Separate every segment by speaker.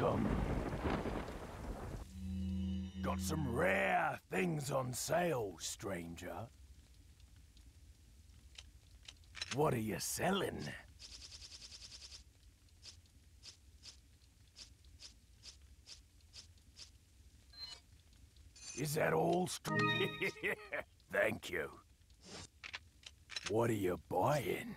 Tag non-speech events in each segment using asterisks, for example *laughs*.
Speaker 1: Welcome. Got some rare things on sale, stranger. What are you selling? Is that all? *laughs* Thank you. What are you buying?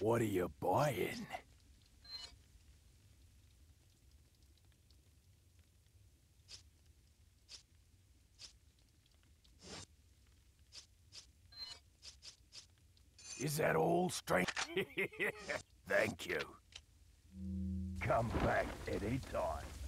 Speaker 1: What are you buying? Is that all, strange? *laughs* Thank you. Come back any time.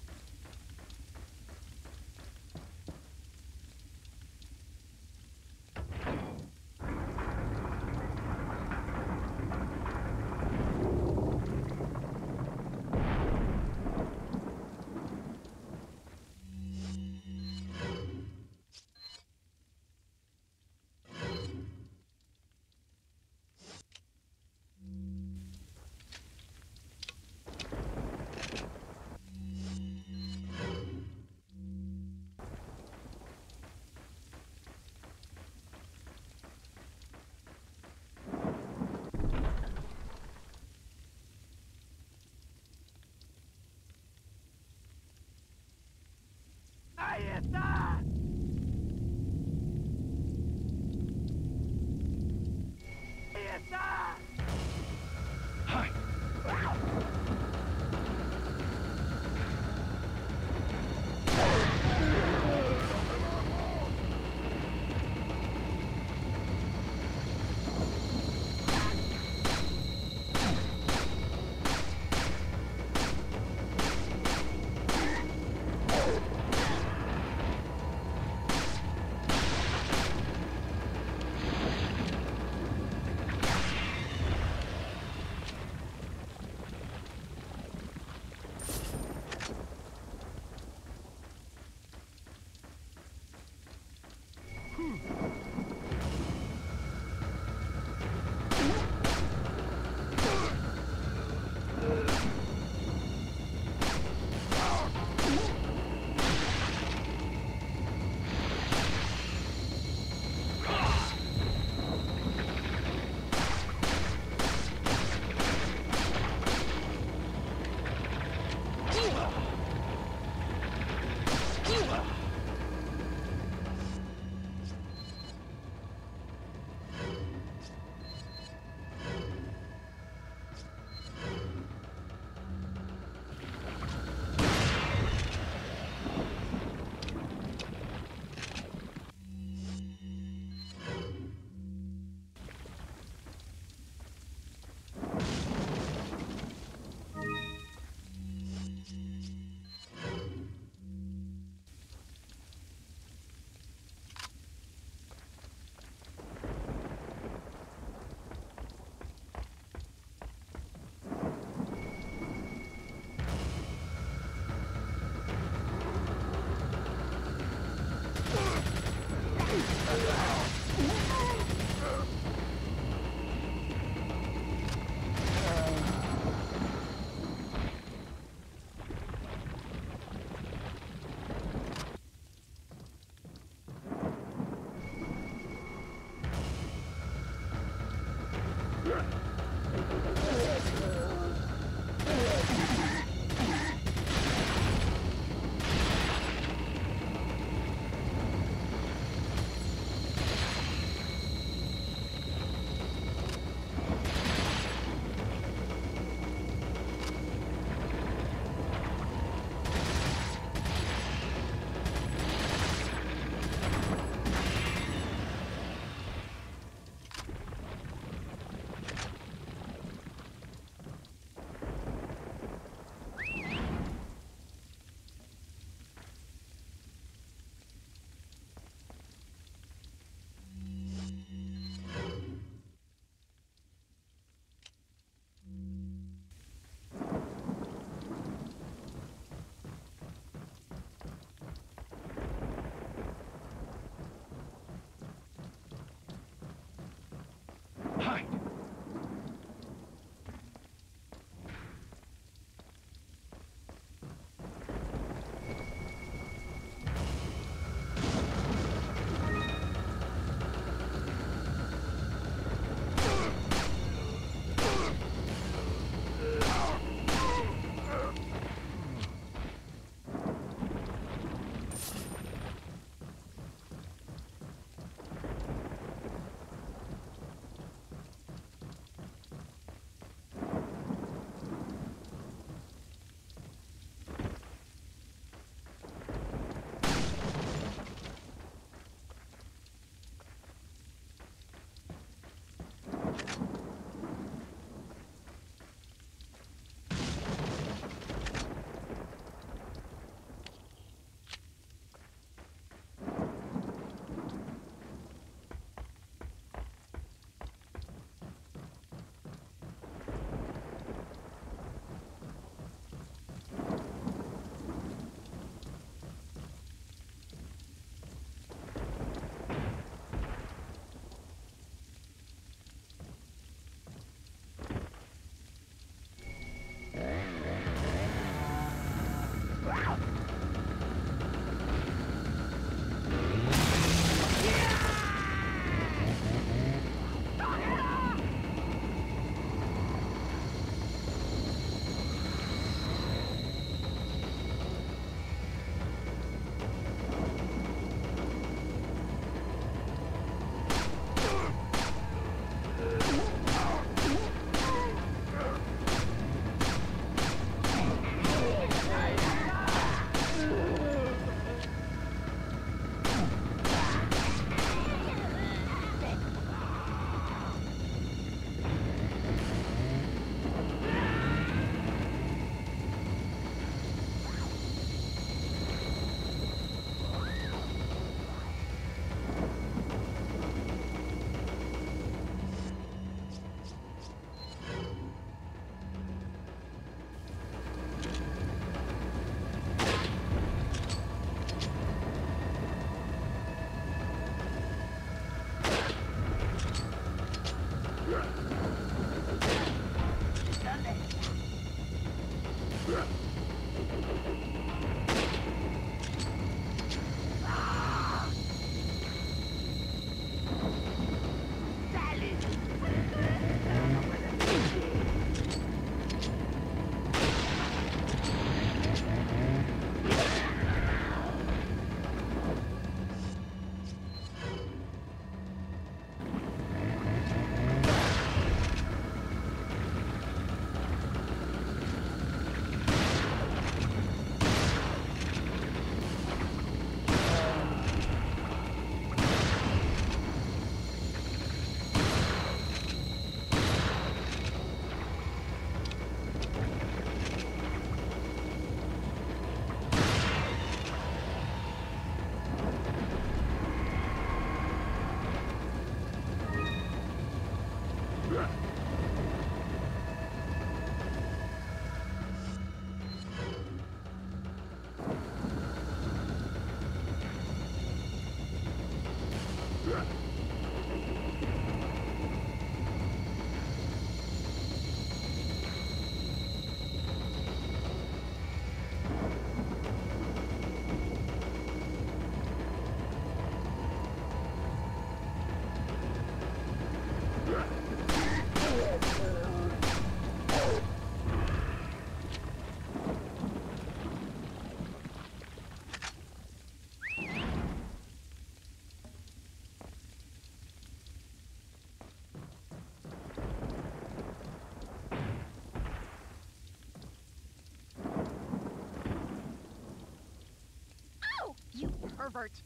Speaker 2: Pervert.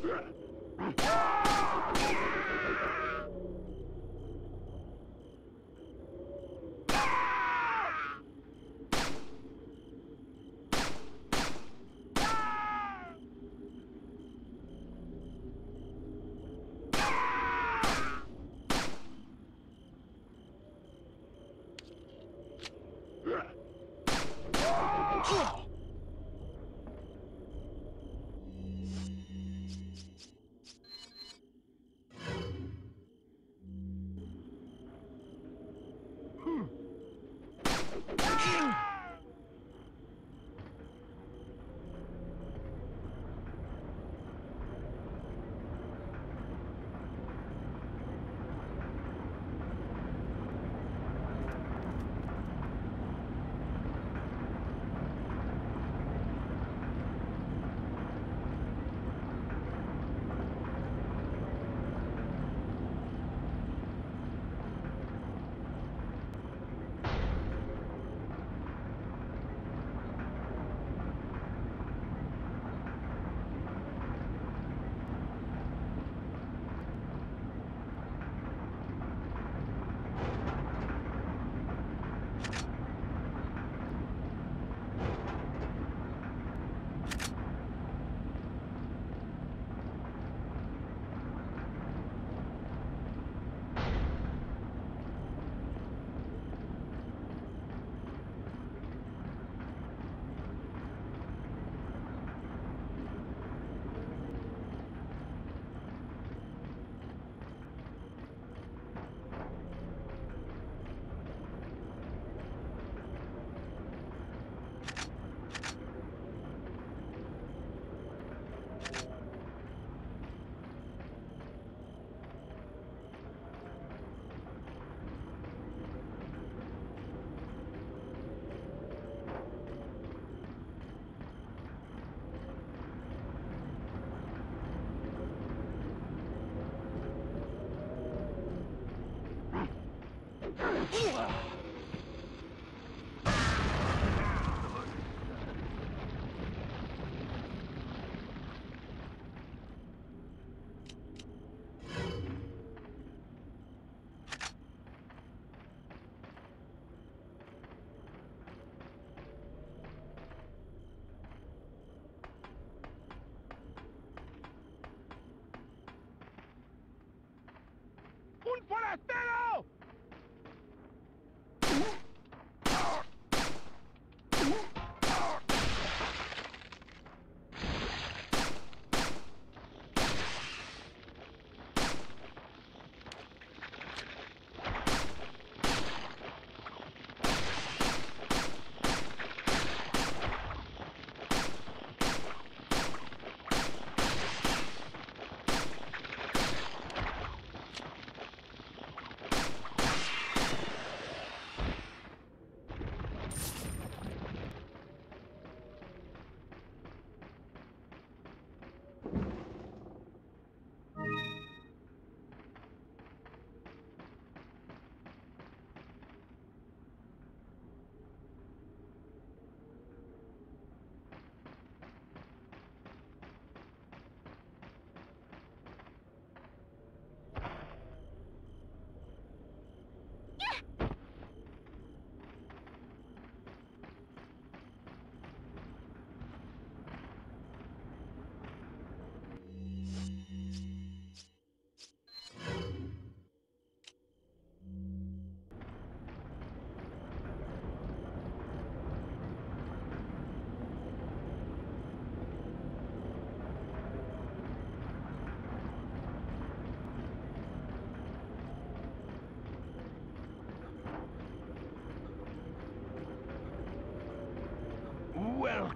Speaker 1: ¡Un forastero!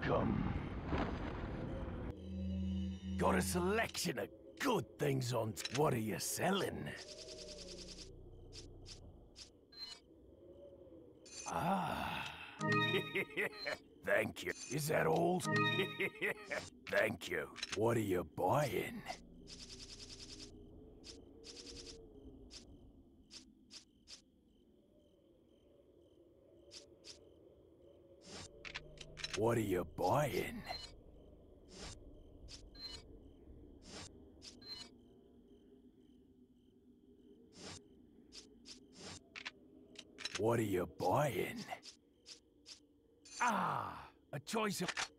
Speaker 1: Welcome. Got a selection of good things on. What are you selling? Ah. *laughs* Thank you. Is that all? *laughs* Thank you. What are you buying? What are you buying? What are you buying? Ah, a choice of...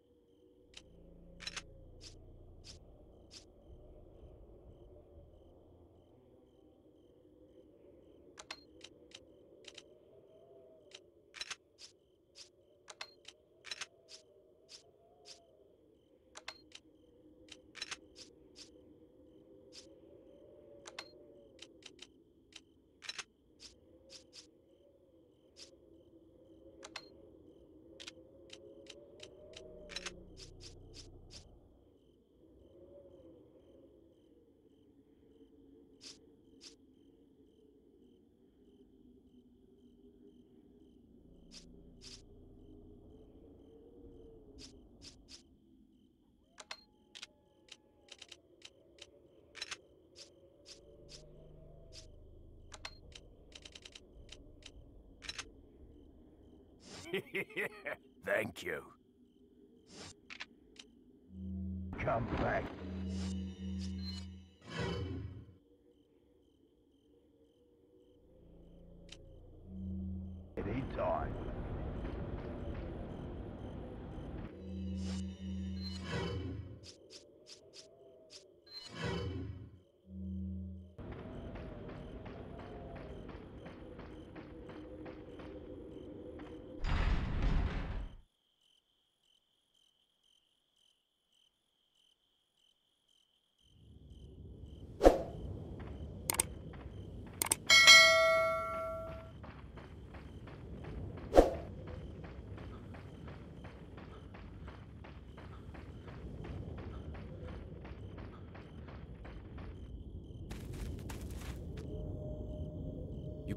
Speaker 1: *laughs* Thank you. Come back.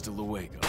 Speaker 3: Hasta luego.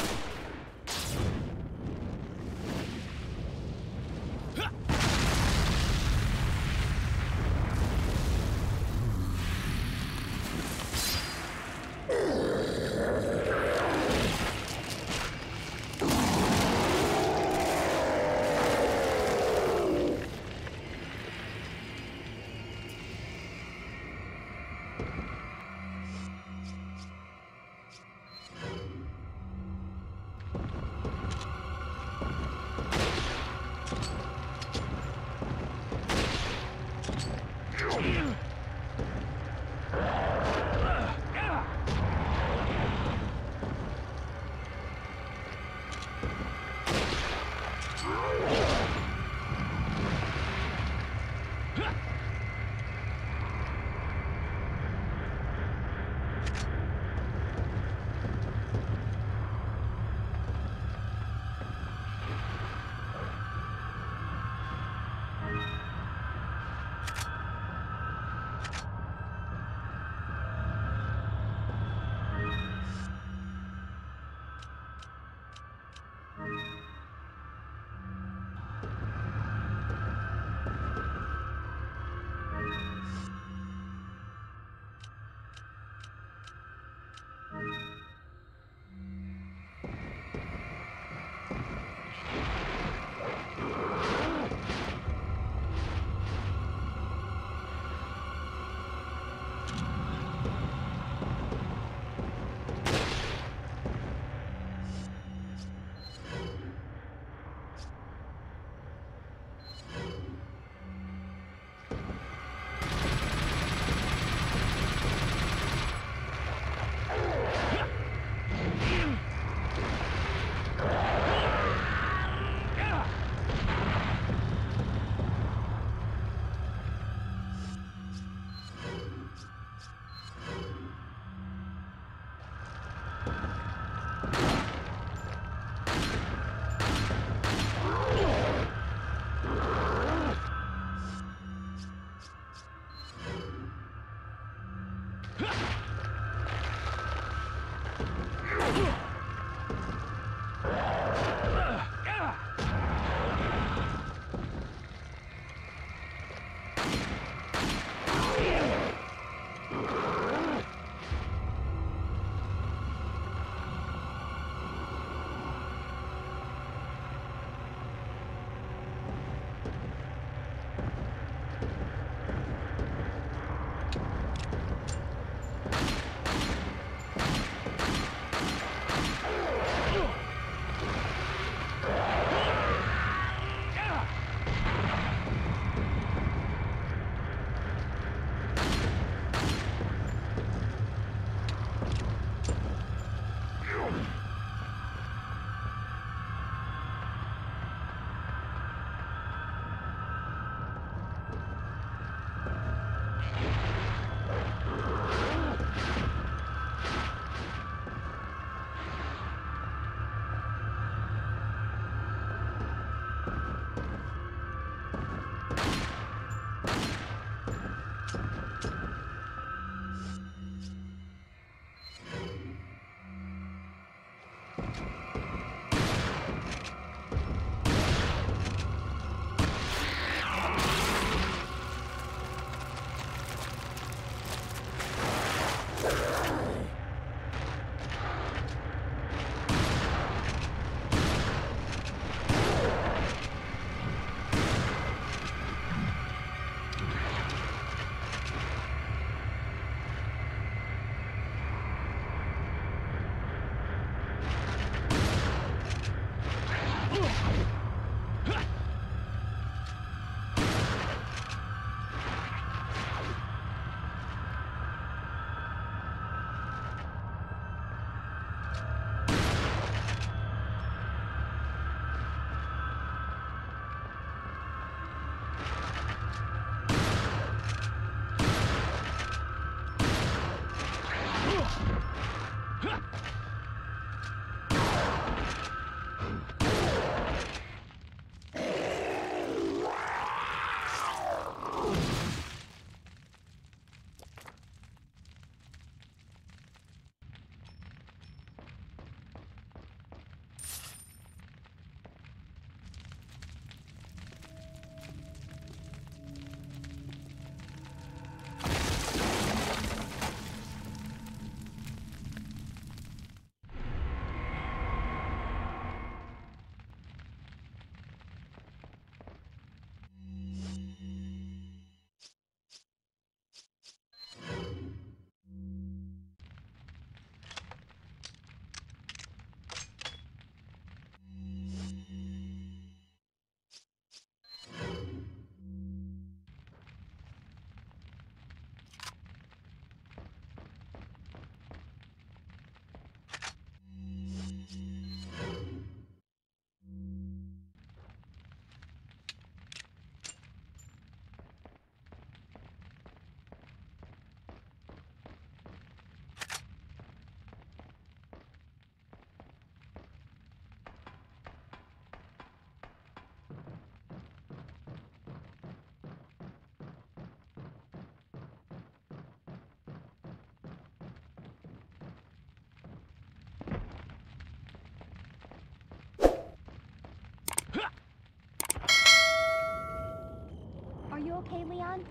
Speaker 2: Okay, Leon?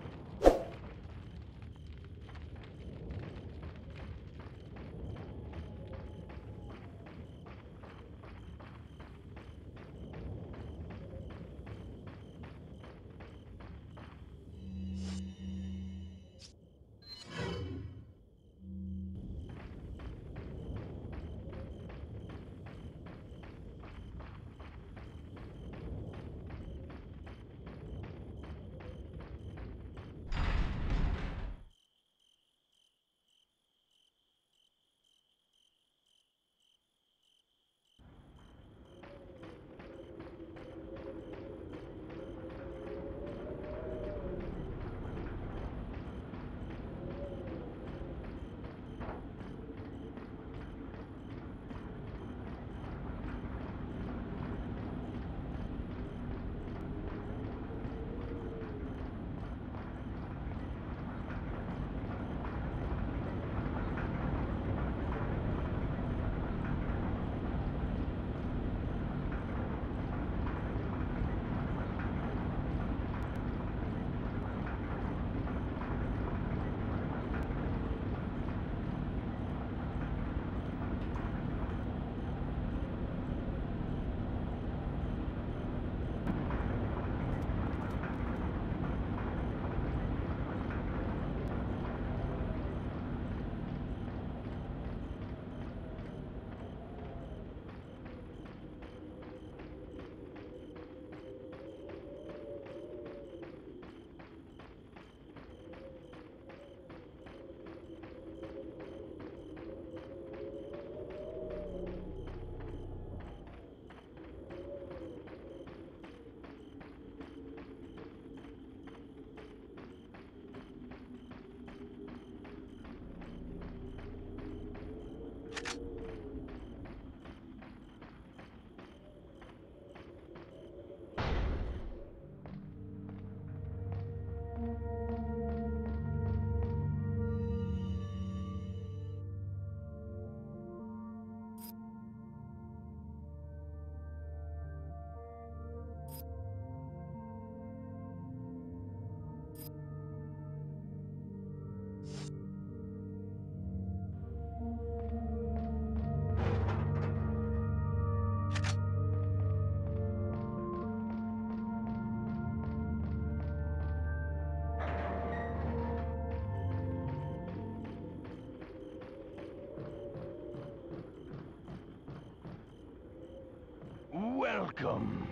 Speaker 1: Welcome.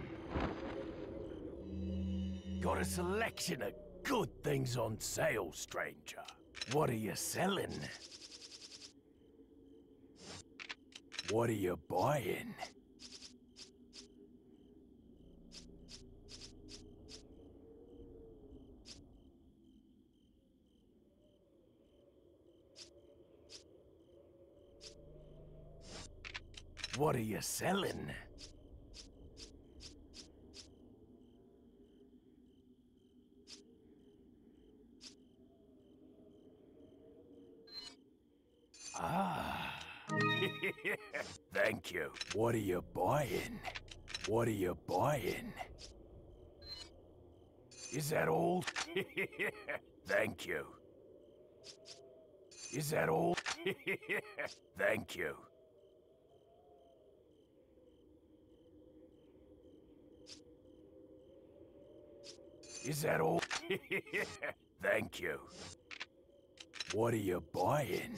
Speaker 1: Got a selection of good things on sale, stranger. What are you selling? What are you buying? What are you selling? Ah. *laughs* Thank you. What are you buying? What are you buying? Is that all? *laughs* Thank you. Is that all? *laughs* Thank you. Is that all? Thank you. What are you buying?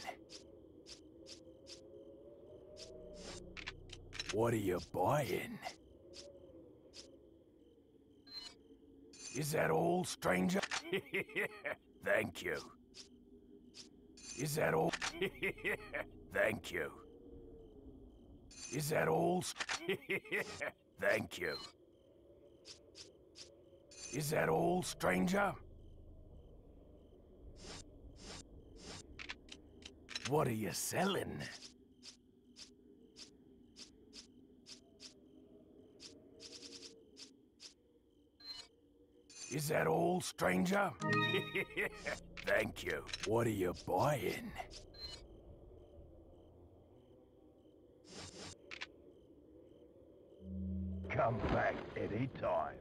Speaker 1: What are you buying? Is that all, stranger? *laughs* Thank you. Is that all? *laughs* Thank you. Is that all? *laughs* Thank you. Is that all, stranger? What are you selling? Is that all, stranger? *laughs* Thank you. What are you buying? Come back any time.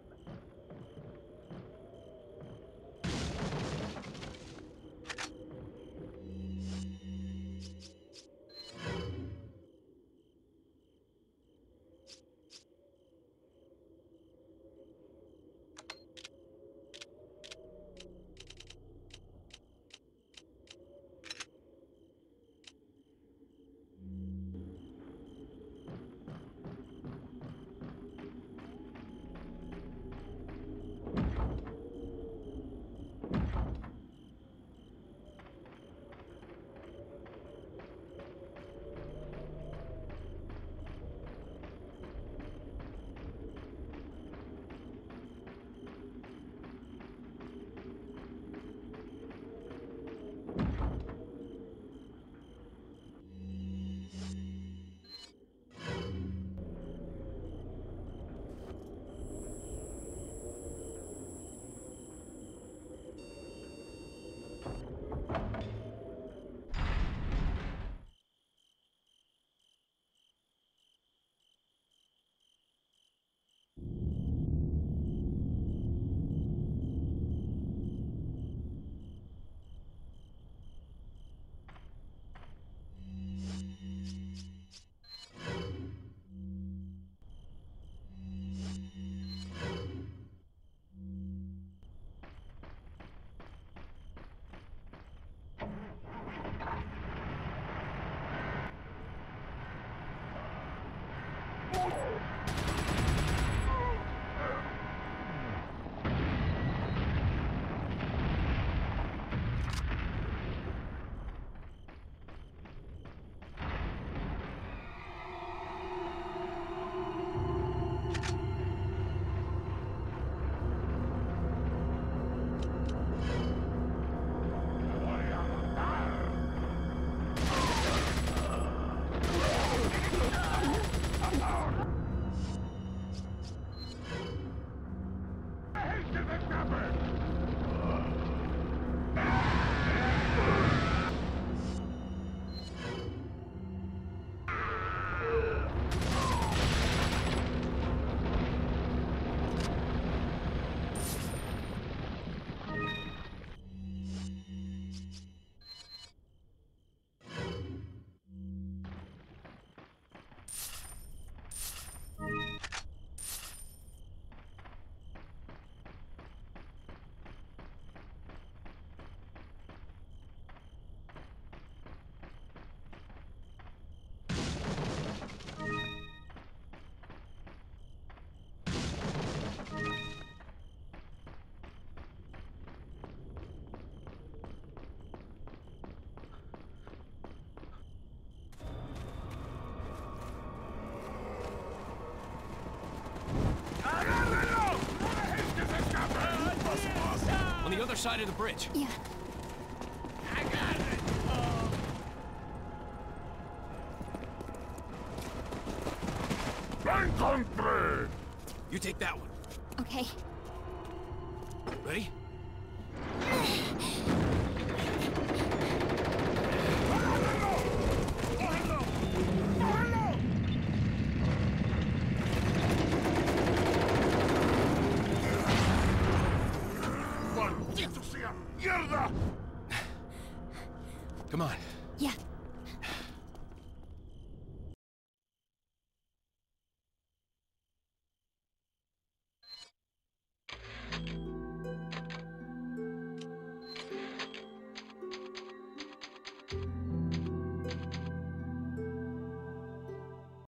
Speaker 1: Side of the bridge.
Speaker 2: Yeah.
Speaker 4: I got it! Encontré!
Speaker 1: You take that one.